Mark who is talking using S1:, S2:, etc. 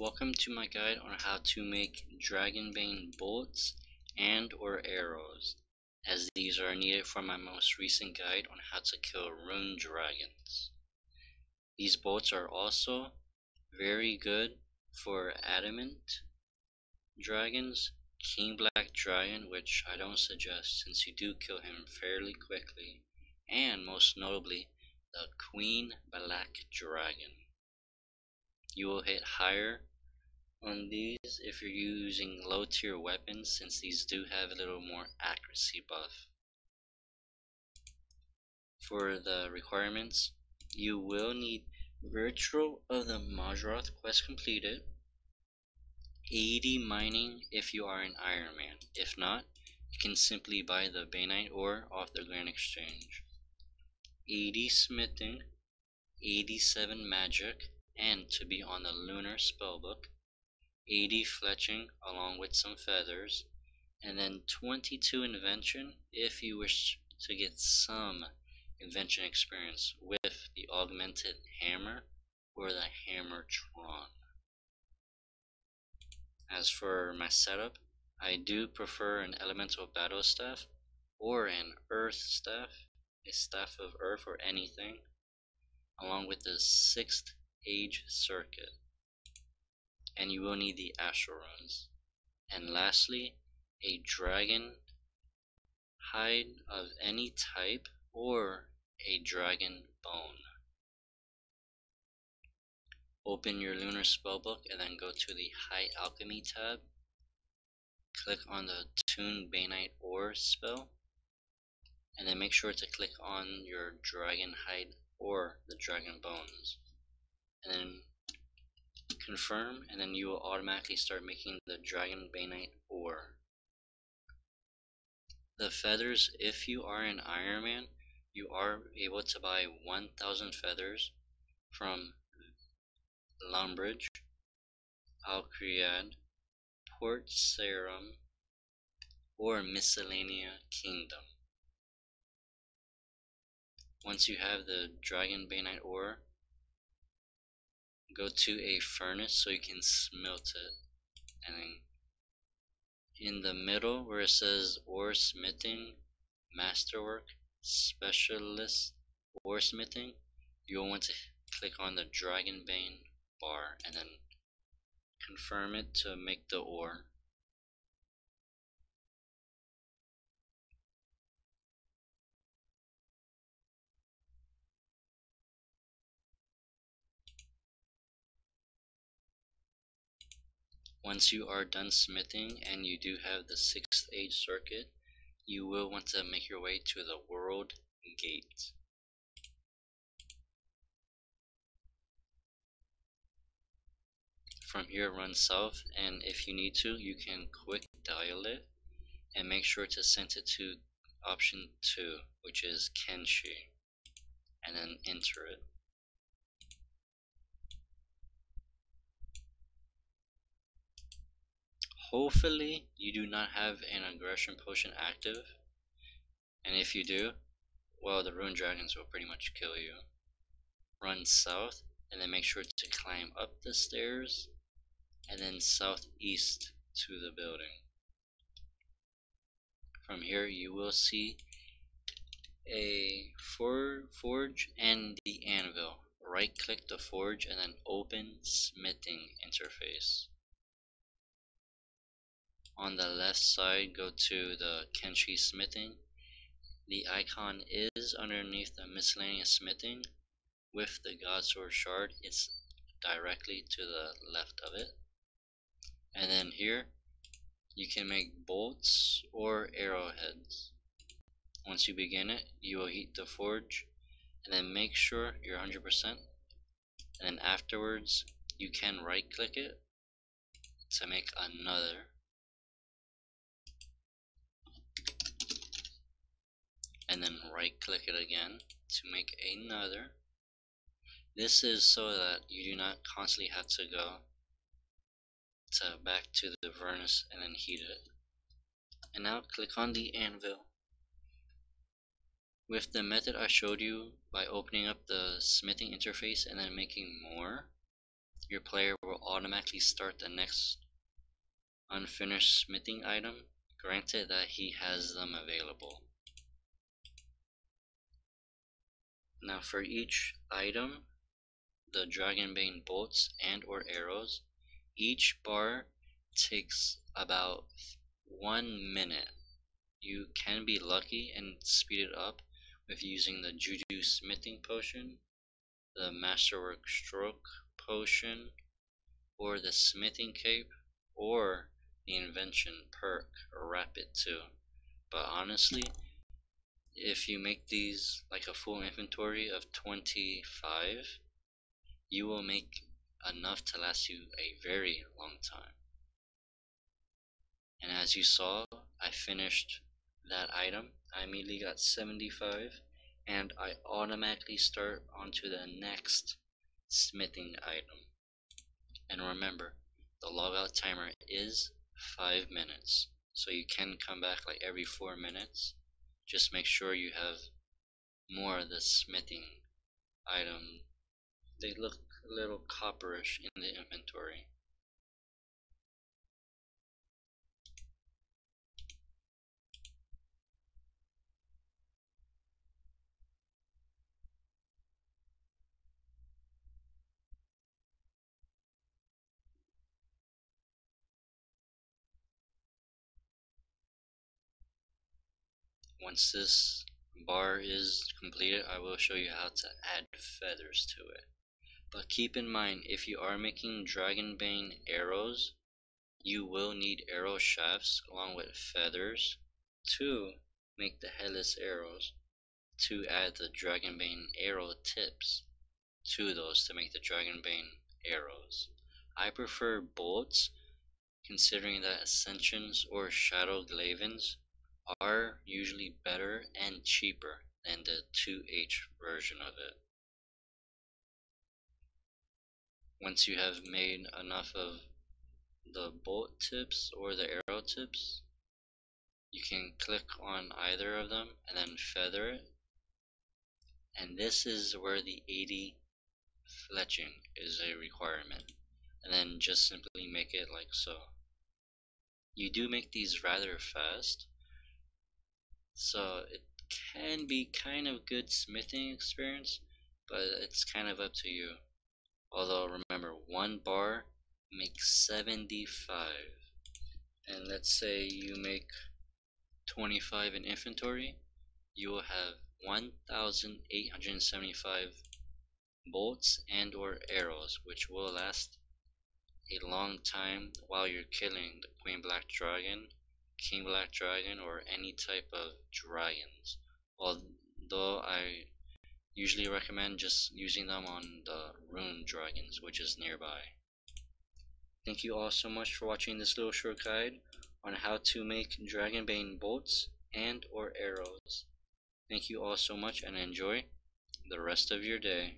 S1: Welcome to my guide on how to make Dragonbane bolts and or arrows, as these are needed for my most recent guide on how to kill rune dragons. These bolts are also very good for adamant dragons, King Black Dragon, which I don't suggest since you do kill him fairly quickly, and most notably the Queen Black Dragon. You will hit higher on these if you're using low tier weapons since these do have a little more accuracy buff. For the requirements, you will need Ritual of the Mahjarrat quest completed, 80 mining if you are an Iron Man. If not, you can simply buy the Banite ore off the Grand Exchange. 80 smithing, 87 magic, and to be on the lunar spellbook, 80 fletching along with some feathers, and then 22 invention if you wish to get some invention experience with the augmented hammer or the hammertron. As for my setup, I do prefer an elemental battle staff or an earth staff, a staff of earth or anything, along with the sixth age circuit. And you will need the astral runes. And lastly, a dragon hide of any type or a dragon bone. Open your Lunar Spellbook and then go to the High Alchemy tab. Click on the Tune Banite Ore spell. And then make sure to click on your Dragon Hide or the Dragon Bones. And then confirm and then you will automatically start making the Dragon Banite Ore. The feathers, if you are an Iron Man, you are able to buy 1000 feathers from Lumbridge, Al Kharid, Port Sarim, or Miscellania Kingdom. Once you have the Dragon Banite ore, go to a furnace so you can smelt it. And then in the middle where it says ore smithing, masterwork, specialist, ore smithing, you'll want to click on the Dragonbane bar and then confirm it to make the ore. Once you are done smithing and you do have the 6th age circuit, you will want to make your way to the world gate. From here run south and if you need to you can quick dial it and make sure to send it to option 2 which is Kethsi and then enter it. Hopefully you do not have an aggression potion active and if you do, well the rune dragons will pretty much kill you. Run south and then make sure to climb up the stairs and then southeast to the building. From here you will see a for forge and the anvil. Right click the forge and then open smithing interface. On the left side go to the Kethsi smithing. The icon is underneath the miscellaneous smithing. With the god sword shard it's directly to the left of it and then here you can make bolts or arrowheads once you begin it you will heat the forge and then make sure you're 100% and then afterwards you can right click it to make another and then right click it again to make another this is so that you do not constantly have to go to back to the furnace and then heat it. And now click on the anvil. With the method I showed you by opening up the smithing interface and then making more, your player will automatically start the next unfinished smithing item, granted that he has them available. Now for each item, the Dragonbane bolts and or arrows, each bar takes about one minute. You can be lucky and speed it up with using the Juju smithing potion, the Masterwork stroke potion, or the smithing cape, or the invention perk rapid too. But honestly, if you make these like a full inventory of 25, you will make enough to last you a very long time. And as you saw, I finished that item. I immediately got 75 and I automatically start onto the next smithing item. And remember, the logout timer is 5 minutes. So you can come back like every 4 minutes. Just make sure you have more of the smithing item. They look a little copperish in the inventory. Once this bar is completed, I will show you how to add feathers to it. But keep in mind, if you are making Dragonbane arrows, you will need arrow shafts along with feathers to make the headless arrows to add the Dragonbane arrow tips to those to make the Dragonbane arrows. I prefer bolts considering that Ascensions or Shadow Glavins are usually better and cheaper than the 2H version of it. Once you have made enough of the bolt tips or the arrow tips, you can click on either of them and then feather it. And this is where the 80 fletching is a requirement. And then just simply make it like so. You do make these rather fast, so it can be kind of good smithing experience, but it's kind of up to you. Although remember, one bar makes 75. And let's say you make 25 in inventory, you will have 1875 bolts and or arrows which will last a long time while you're killing the queen black dragon king black dragon or any type of dragons. Although I usually recommend just using them on the rune dragons which is nearby. Thank you all so much for watching this little short guide on how to make dragonbane bolts and or arrows. Thank you all so much and enjoy the rest of your day